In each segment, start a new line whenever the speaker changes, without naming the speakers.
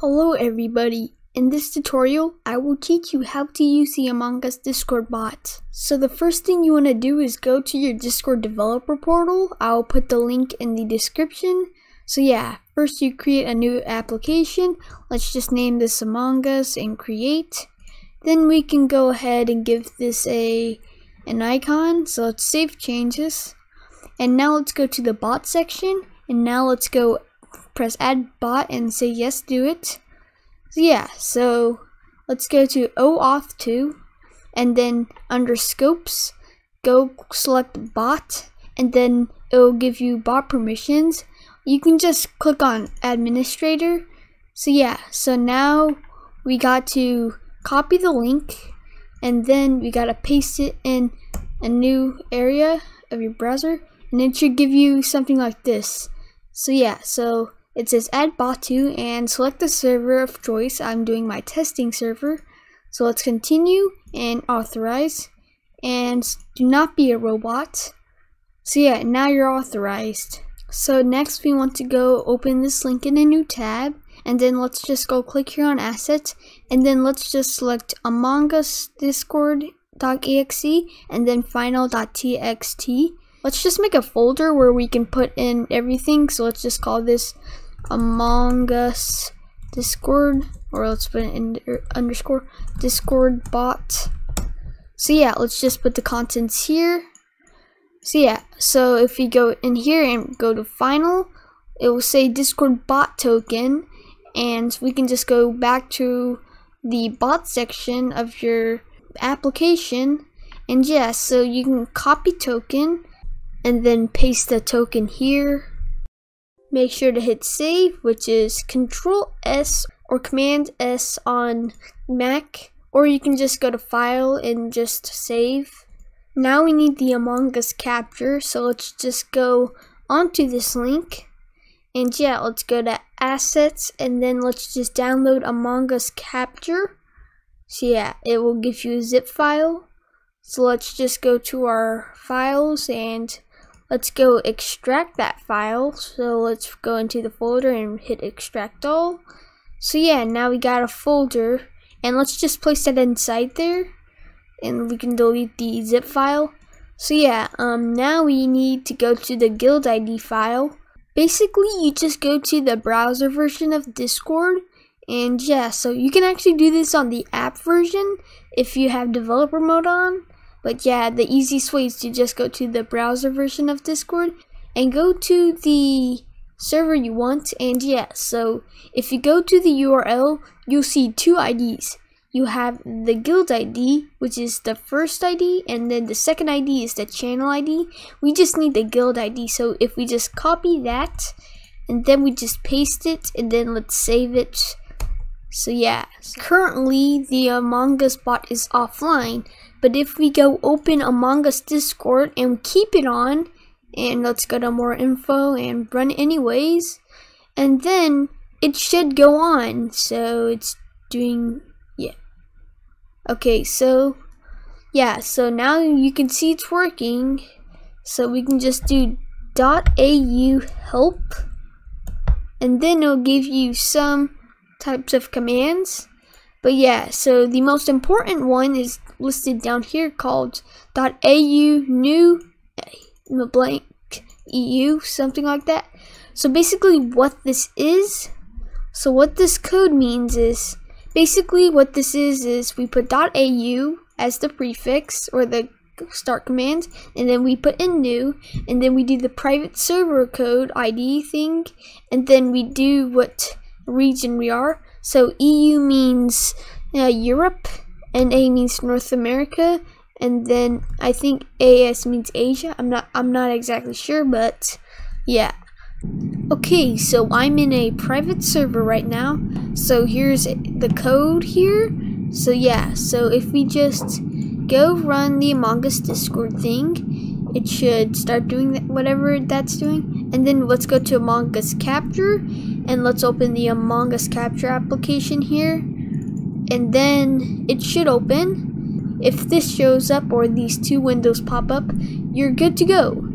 Hello everybody. In this tutorial, I will teach you how to use the Among Us Discord bot. So the first thing you want to do is go to your Discord developer portal. I'll put the link in the description. So yeah, first you create a new application. Let's just name this Among Us and create. Then we can go ahead and give this a an icon. So let's save changes. And now let's go to the bot section. And now let's go press add bot and say yes, do it. So yeah, so let's go to OAuth 2 and then under scopes, go select bot and then it will give you bot permissions. You can just click on administrator. So yeah, so now we got to copy the link and then we got to paste it in a new area of your browser and it should give you something like this. So yeah, so it says add to and select the server of choice. I'm doing my testing server. So let's continue and authorize and do not be a robot. So yeah, now you're authorized. So next we want to go open this link in a new tab and then let's just go click here on assets and then let's just select Among Us Discord.exe and then final.txt let's just make a folder where we can put in everything. So let's just call this Among Us Discord, or let's put in underscore Discord bot. So yeah, let's just put the contents here. So yeah, so if you go in here and go to final, it will say Discord bot token, and we can just go back to the bot section of your application. And yes, yeah, so you can copy token and then paste the token here. Make sure to hit save, which is Control S or Command S on Mac, or you can just go to File and just save. Now we need the Among Us capture, so let's just go onto this link. And yeah, let's go to Assets, and then let's just download Among Us capture. So yeah, it will give you a zip file. So let's just go to our files and Let's go extract that file. So let's go into the folder and hit extract all. So yeah, now we got a folder and let's just place that inside there and we can delete the zip file. So yeah, um, now we need to go to the guild ID file. Basically, you just go to the browser version of Discord and yeah, so you can actually do this on the app version if you have developer mode on. But yeah, the easiest way is to just go to the browser version of Discord and go to the server you want. And yeah, so if you go to the URL, you'll see two IDs. You have the guild ID, which is the first ID, and then the second ID is the channel ID. We just need the guild ID, so if we just copy that, and then we just paste it, and then let's save it. So yeah, currently the Among Us bot is offline, but if we go open Among Us Discord and keep it on, and let's go to more info and run anyways, and then it should go on. So it's doing, yeah. Okay, so yeah, so now you can see it's working. So we can just do .au help, and then it'll give you some types of commands. But yeah, so the most important one is listed down here called .au new blank EU, something like that. So basically what this is, so what this code means is, basically what this is, is we put .au as the prefix or the start command and then we put in new and then we do the private server code ID thing and then we do what region we are. So EU means uh, Europe and A means North America, and then I think AS means Asia. I'm not I'm not exactly sure, but yeah. Okay, so I'm in a private server right now. So here's the code here. So yeah, so if we just go run the Among Us Discord thing, it should start doing that, whatever that's doing. And then let's go to Among Us Capture, and let's open the Among Us Capture application here and then it should open. If this shows up or these two windows pop up, you're good to go.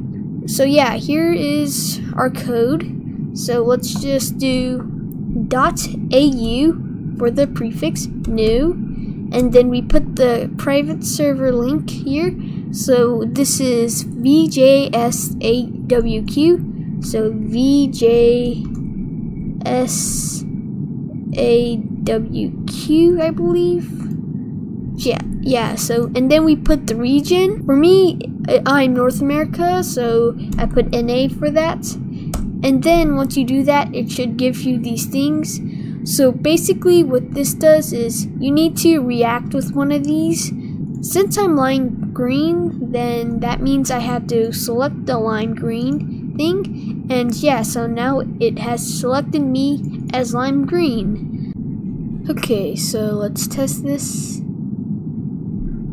So yeah, here is our code. So let's just do dot au for the prefix new and then we put the private server link here so this is vjsawq so vjsawq i believe. Yeah yeah so and then we put the region. For me i'm north america so i put na for that. And then once you do that it should give you these things. So basically what this does is you need to react with one of these. Since i'm lime green then that means i have to select the lime green thing. And yeah so now it has selected me as lime green okay so let's test this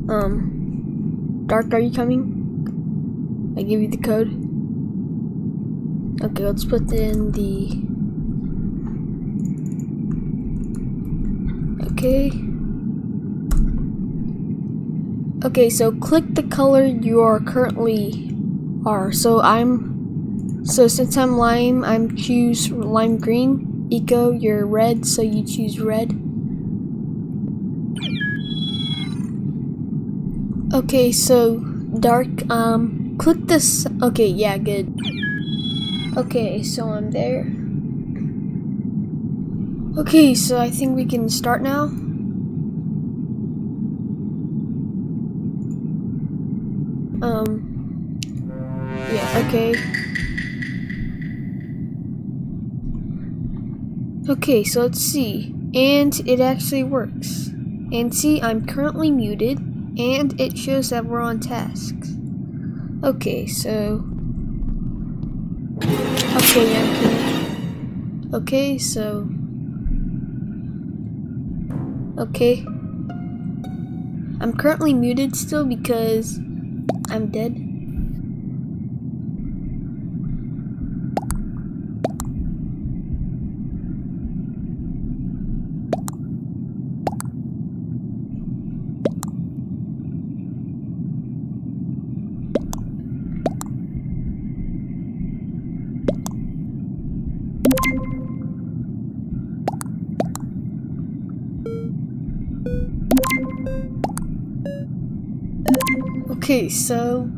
um, Dark, are you coming? I give you the code. Okay, let's put in the. Okay. Okay, so click the color you are currently are. So I'm. So since I'm lime, I'm choose lime green. Eco, you're red, so you choose red. Okay, so dark, um, click this. Okay, yeah, good. Okay, so I'm there. Okay, so I think we can start now. Um, yeah, okay. Okay, so let's see. And it actually works. And see, I'm currently muted and it shows that we're on task. Okay, so. Okay, okay. Okay, so. Okay. I'm currently muted still because I'm dead. Okay, so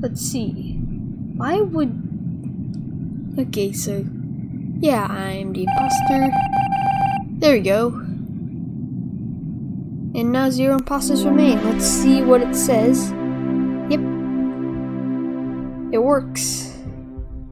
let's see. Why would Okay, so yeah, I'm the imposter. There we go. And now zero imposters remain. Let's see what it says. Yep. It works.